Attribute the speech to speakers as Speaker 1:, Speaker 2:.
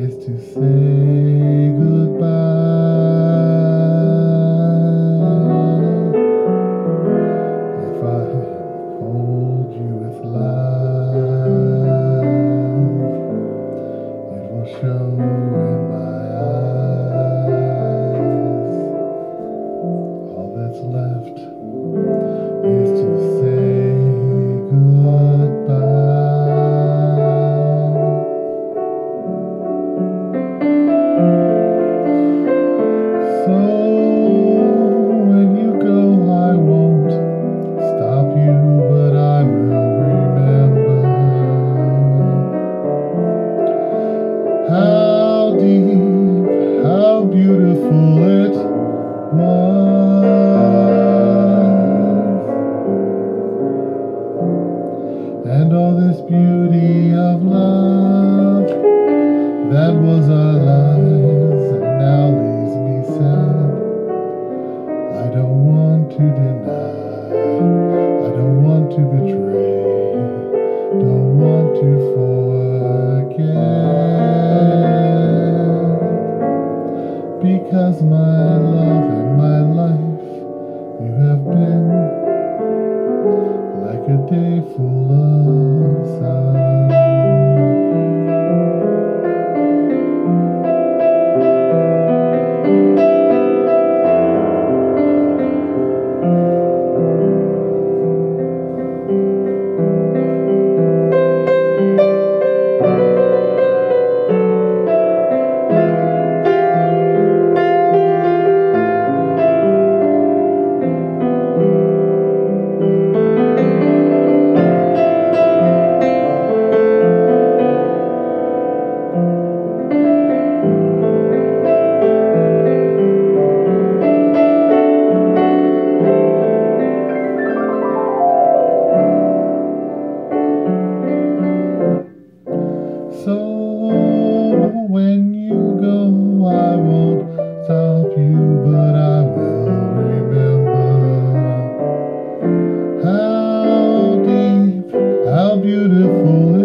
Speaker 1: is to say goodbye. If I hold you with love, it will show. how beautiful it was. And all this beauty of love that was our lives, and now my love and my life. You have been like a day full beautiful